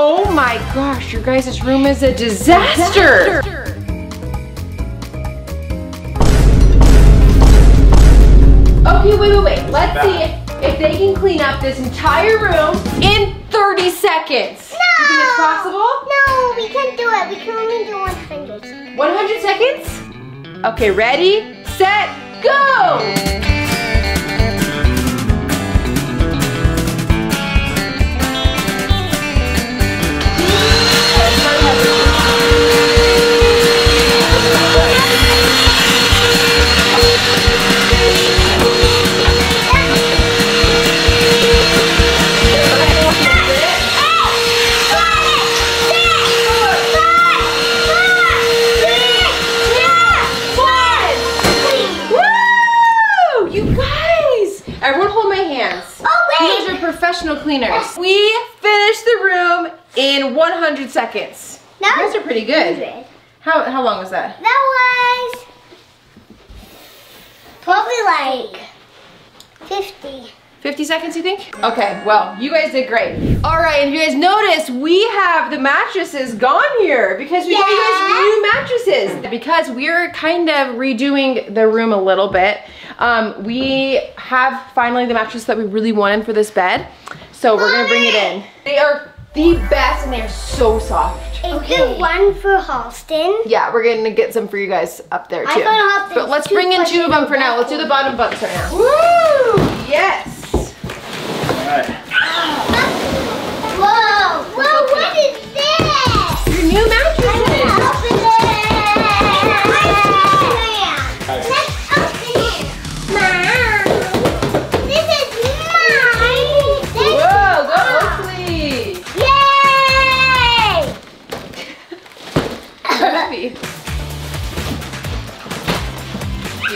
Oh my gosh, your guys' room is a disaster. Okay, wait, wait, wait. Let's see if, if they can clean up this entire room in 30 seconds. No! Do you think it's possible? No, we can't do it. We can only do 100. 100 seconds? Okay, ready, set, go! Pretty good. How, how long was that? That was probably like 50. 50 seconds, you think? Okay, well, you guys did great. All right, and if you guys notice, we have the mattresses gone here because we got you guys Yeah. new mattresses. Because we're kind of redoing the room a little bit, um, we have finally the mattress that we really wanted for this bed. So we're gonna bring it in. They are the best and they are so soft. Is Okay. the one for Halston? Yeah, we're gonna get some for you guys up there too. I'll have But let's bring in two of them for now. Let's do the bottom buttons right now. Woo! Yes! Whoa! Whoa, what is this? Your new mattresses!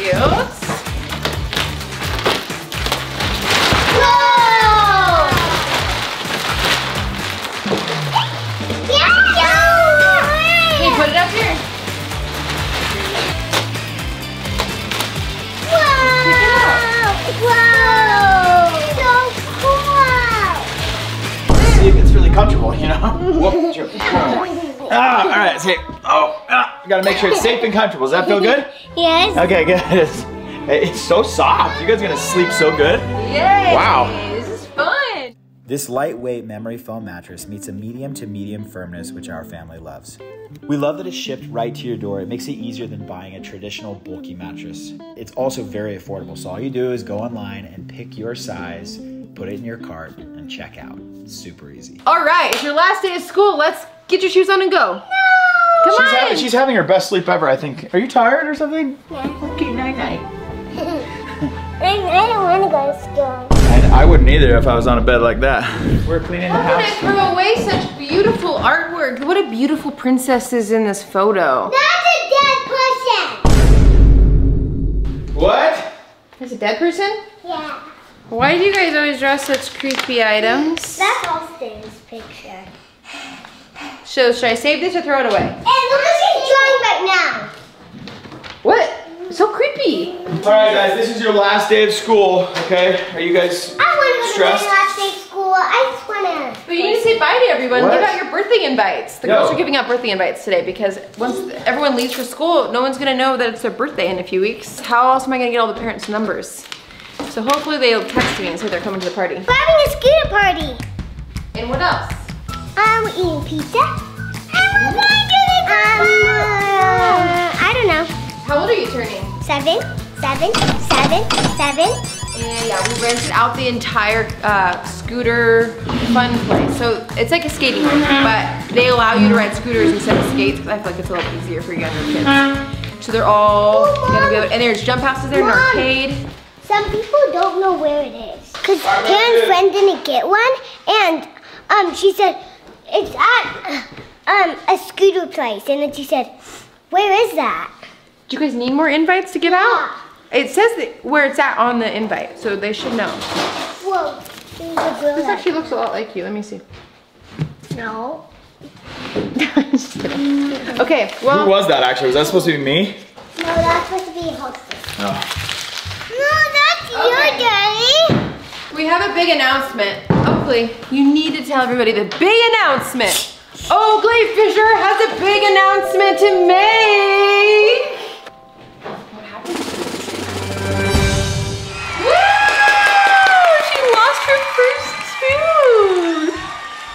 Cute. Gotta make sure it's safe and comfortable. Does that feel good? Yes. Okay, good. It's, it's so soft. You guys are gonna sleep so good. Yay! Wow. This is fun. This lightweight memory foam mattress meets a medium to medium firmness, which our family loves. We love that it's shipped right to your door. It makes it easier than buying a traditional bulky mattress. It's also very affordable, so all you do is go online and pick your size, put it in your cart, and check out. It's super easy. All right, it's your last day of school. Let's get your shoes on and go. Come She's, on. having, she's having her best sleep ever, I think. Are you tired or something? Yeah. Okay, night night. I, I don't want to go to school. I, I wouldn't either if I was on a bed like that. We're cleaning the house. How can I house. throw away such beautiful artwork? What a beautiful princess is in this photo. That's a dead person. What? There's a dead person? Yeah. Why do you guys always draw such creepy items? That's Austin's picture. So should I save this or throw it away? And look what she's drawing right now. What? So creepy. All right, guys, this is your last day of school, okay? Are you guys I want to go to stressed? my last day of school. I just want to. But you need to say bye to everyone. What? Give out your birthday invites. The No. girls are giving out birthday invites today because once everyone leaves for school, no one's gonna know that it's their birthday in a few weeks. How else am I gonna get all the parents' numbers? So hopefully they'll text me and say they're coming to the party. We're having a scooter party. And what else? Um, eating pizza. And we're going to the um, uh, I don't know. How old are you turning? Seven, seven, seven, seven. And yeah, we rented out the entire uh, scooter fun place. So it's like a skating rink, but they allow you to ride scooters instead of skates I feel like it's a little easier for younger kids. So they're all gonna be able, and there's jump houses there, an arcade. Some people don't know where it is. Because Karen's friend didn't get one, and um, she said, it's at um, a scooter place. And then she said, where is that? Do you guys need more invites to give out? It says that where it's at on the invite, so they should know. Whoa, there's a girl. This actually looks a lot like you. Let me see. No. Just kidding. Okay, Who was that actually? Was that supposed to be me? No, that's supposed to be a hostess. Oh. No, that's your daddy. we have a big announcement. Oh, Oakley, you need to tell everybody the big announcement. Oh, Oakley Fisher has a big announcement to make. What happened? Woo! She lost her first tooth.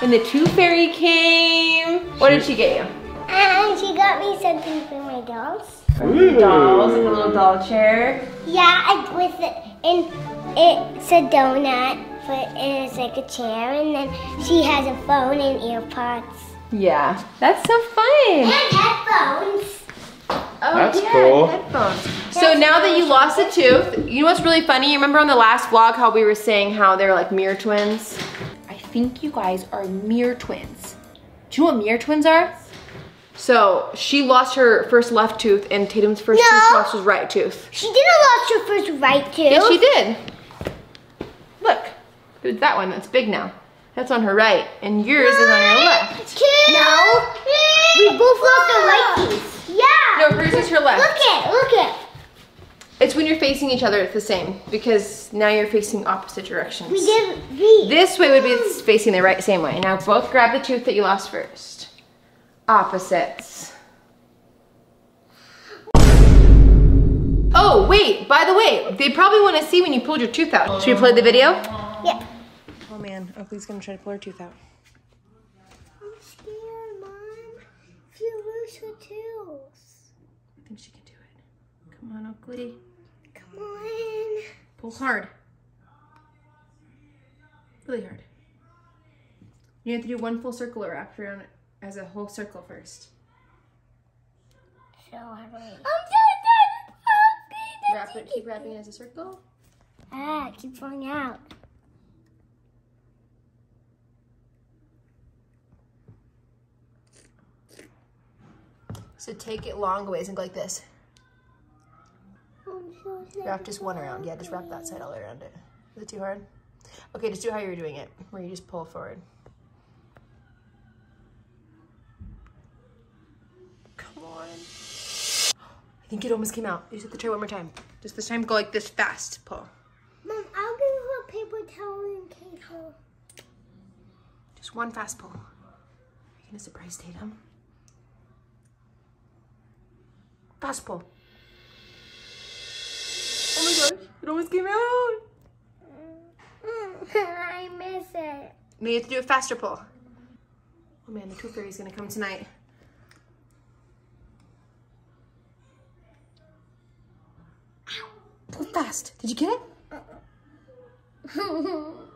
And the tooth fairy came. What did she get you? And she got me something for my dolls. Ooh. Dolls, like a little doll chair. Yeah, I, with it, and it's a donut, but it's like a chair, and then she has a phone and earpods. Yeah, that's so fun. And headphones. Oh, That's yeah, cool. Headphones. So now that you lost a tooth, you know what's really funny? You remember on the last vlog how we were saying how they're like mirror twins? I think you guys are mirror twins. Do you know what mirror twins are? So she lost her first left tooth and Tatum's first tooth she lost was right tooth. She didn't lost her first right tooth. Yes, she did. Look, it's that one that's big now. That's on her right, and yours is on your left. No. We both lost our right teeth. Yeah. No, hers is her left. Look it, look it. It's when you're facing each other, it's the same because now you're facing opposite directions. We did V. This way would be facing the right same way. Now both grab the tooth that you lost first. Opposites. Oh, wait, by the way, they probably want to see when you pulled your tooth out. Should we play the video? Yeah. Oh man, Oakley's gonna try to pull her tooth out. I'm scared, Mom. If you lose her tooth. I think she can do it. Come on, Oakley. Come on. Pull hard. Really hard. You have to do one full circle or wrap around as a whole circle first. So how do I? I'm Wrap it, keep wrapping it as a circle. Ah, it keeps falling out. So take it long ways and go like this. Wrap just one around. Yeah, just wrap that side all the way around it. Is it too hard? Okay, just do how you were doing it, where you just pull forward. Come on. I think it almost came out. You just have to try one more time. Just this time, go like this fast. Pull. Mom, I'll give her a paper towel in case. Just one fast pull. Are you gonna surprise Tatum? Fast pull. Oh my gosh, it almost came out. Mm. I miss it. Now you have to do a faster pull. Oh man, the tooth fairy's gonna come tonight. Pull fast. Did you get it?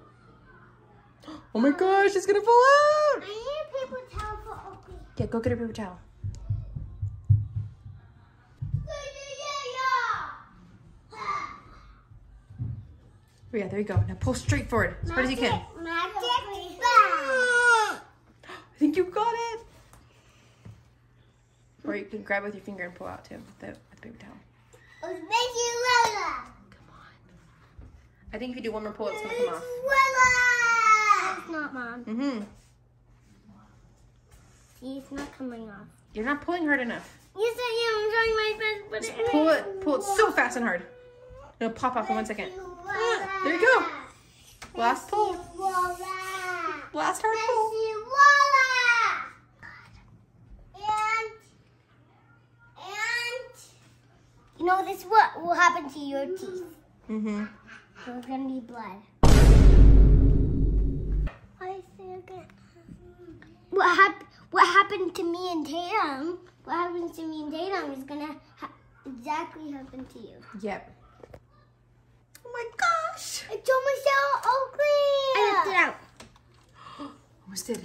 Oh my gosh, it's gonna fall out. I need a paper towel for Oakley. Yeah, go get a paper towel. Oh yeah, there you go. Now pull straight forward as hard as you can. Magic I think you got it. Or you can grab with your finger and pull out too with the, with the paper towel. It's Mickey Lola. Come on. I think if you do one more pull, it's gonna come off. Lola. It's not, Mom. Mm-hmm. See, it's not coming off. You're not pulling hard enough. Yes, I am. I'm trying my best, but Just it pull it, pull it so fast and hard. It'll pop off in one second. There you go. Last pull. Last hard pull. And, and, you know, this is what will happen to your teeth. Mm-hmm. There's gonna be blood. What hap- What happened to me and Tatum? What happens to me and Tatum is gonna ha- exactly happen to you. Yep. Oh my gosh. It's almost out, Oakley. I left oh, it out. Almost did.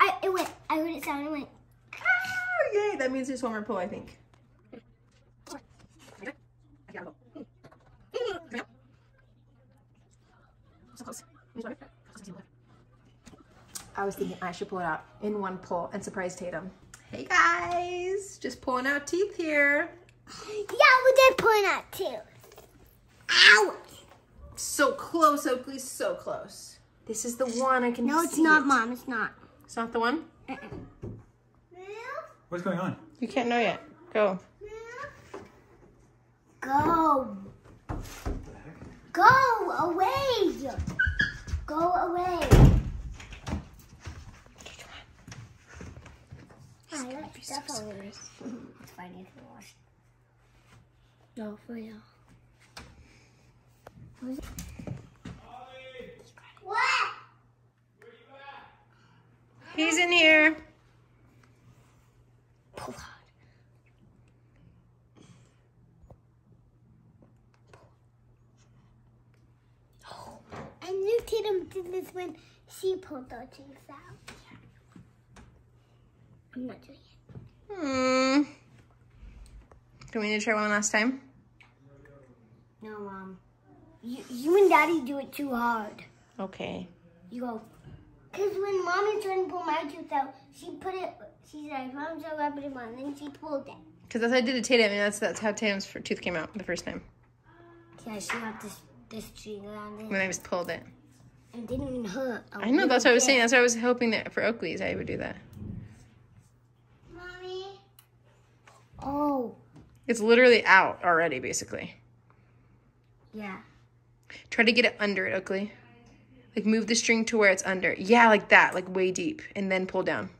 I it went. I heard it sound. It went. Oh, yay. That means there's one more pull, I think. I was thinking I should pull it out in one pull and surprise Tatum. Hey guys, just pulling out teeth here. Yeah, we did point out too. Ow! close, Oakley, so close. This is the one I can No, it's not, it. Mom, it's not. It's not the one? Uh -uh. What's going on? You can't know yet. Go. Go. Go away. Go away. It's so It's if you. No, for real. He's in here. Pull hard. Oh, I knew Tatum did this when she pulled the teeth out. I'm not doing it. Hmm. Do we need to try one last time? No, Mom. You, you and Daddy do it too hard. Okay. You go. Because when Mommy tried to pull my tooth out, she put it, she said, Mom's so rub it on, and then she pulled it. Because that's how I did to Tatum, and that's that's how Tatum's tooth came out the first time. Yeah, she got this, this string around it. When I just pulled it. And it didn't even hurt. I know, that's what I was saying. That's what I was hoping that for Oakley's I would do that. Mommy. Oh, It's literally out already, basically. yeah. Try to get it under it, Oakley. Like move the string to where it's under. Yeah, like that, like way deep, and then pull down.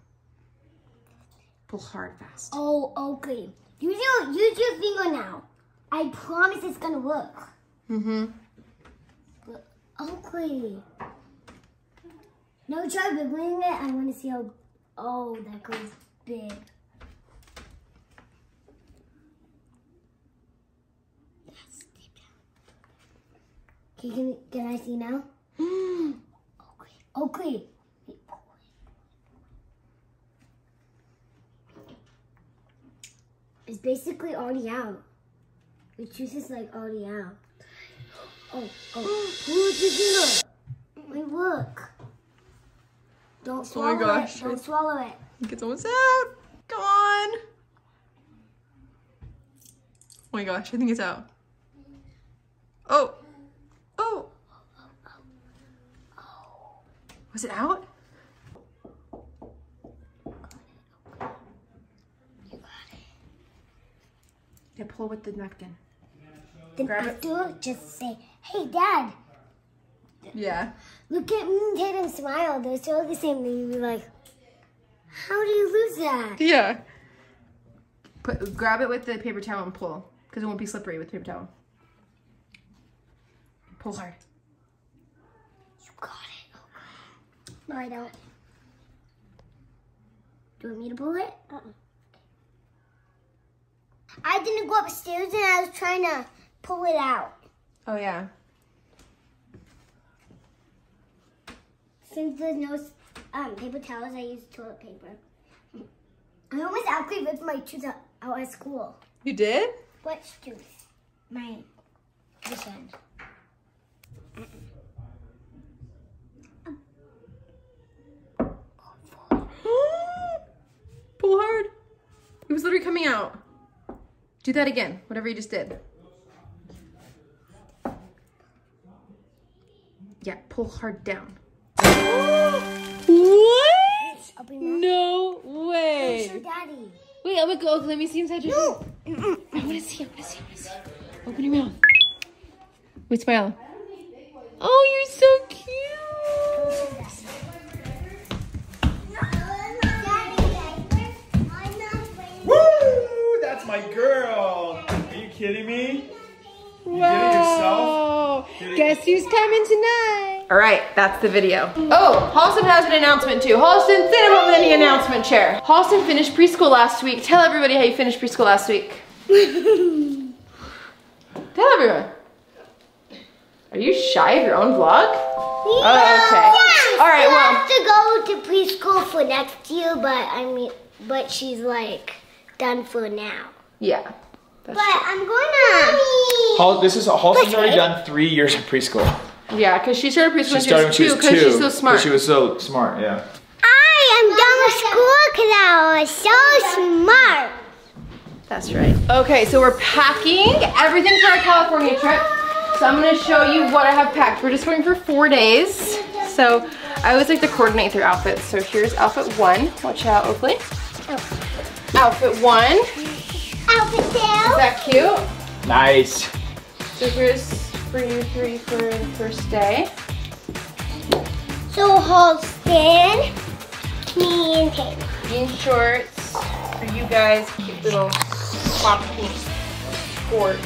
Pull hard, fast. Oh, okay. Use your, use your finger now. I promise it's gonna work. Mm-hmm. Okay. No, try wiggling it. I want to see how. Oh, that goes big. Yes, deep down. Can, can I see now? Okay. Okay. Wait, pull it. It's basically already out. The juice is like already out. Oh, oh. With your finger. Wait, look. Don't Oh my swallow gosh. it. Don't swallow it. It's almost out. Come on. Oh my gosh, I think it's out. Oh. Was it out? You got it. Yeah, pull with the napkin. Then Grab it. just say, hey, Dad, Yeah. look at me and Tatum smile. They're so the same. And you'd be like, how do you lose that? Yeah. Put grab it with the paper towel and pull, because it won't be slippery with paper towel. Pull hard. You got it. No, I don't. Do you want me to pull it? Uh-uh. I didn't go upstairs and I was trying to pull it out. Oh yeah. Since there's no um, paper towels, I use toilet paper. I almost actually ripped my tooth out, out at school. You did? What tooth? My this end. Pull hard. It was literally coming out. Do that again, whatever you just did. Yeah, pull hard down. what? Open your mouth. No Show way. daddy. Wait, I'm gonna go. Let me see inside your No. I wanna see, I wanna see, I wanna see. Open your mouth. Wait, smile. Oh, you're so cute. My girl. Are you kidding me? You did it yourself? Guess who's coming tonight? All right, that's the video. Oh, Halston has an announcement too. Halston, sit up on the announcement chair. Halston finished preschool last week. Tell everybody how you finished preschool last week. Tell everyone. Are you shy of your own vlog? Oh, okay. All right, we well. have to go to preschool for next year, but I mean, but she's like done for now. Yeah. That's But I'm gonna. Hal- this is Halston's already done three years of preschool. Yeah, because she started preschool She when she started when was two because two. she's so smart. She was so smart, yeah. I am done with school because I was so smart. That's right. Okay, so we're packing everything for our California trip. So I'm gonna show you what I have packed. We're just going for four days. So I always like to coordinate their outfits. So here's outfit one. Watch out, Oakley. Oh. Outfit one. Is Outfit sale. that cute? Nice. So here's for you three for the first day. So Halston, me and Taylor. Jean shorts, for you guys. Cute little pop pink sport.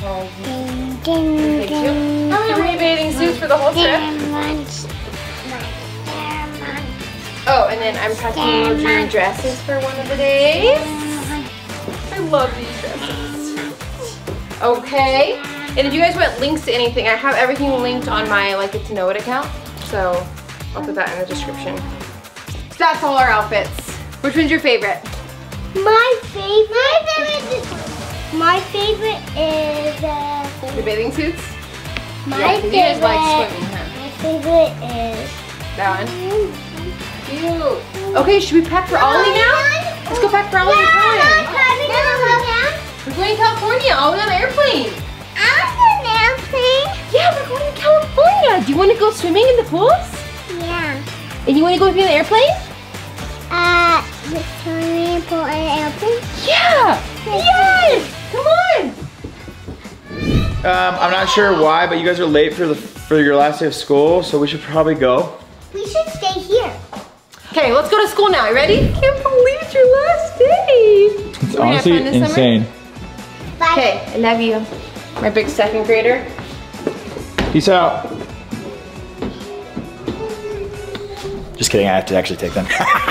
Ding, ding, Thank ding. you. Three bathing suits for the whole trip. Diamonds. Diamonds. Oh, and then I'm packing little dream dresses for one of the days. I love these dresses. Okay. And if you guys want links to anything, I have everything linked on my Like It To Know It account. So I'll put that in the description. That's all our outfits. Which one's your favorite? My favorite. My favorite is. My favorite is. Uh, The bathing suits? my Yeah, favorite. you guys like swimming, huh? My favorite is. That one? Cute. Okay, should we pack for Ollie now? Let's go pack for Ollie and Cohen. We're going to California, Ollie on the airplane. Yeah, we're going to California. Do you want to go swimming in the pools? Yeah. And you want to go be on the airplane? Uh, the swimming pool and airplane. Yeah. Yes. Come on. Um, I'm not sure why, but you guys are late for the for your last day of school, so we should probably go. We should stay here. Okay, let's go to school now. You ready? Can't believe it's your last day. It's We're honestly fun summer? insane. Bye. Okay, I love you. My big second grader. Peace out. Just kidding, I have to actually take them.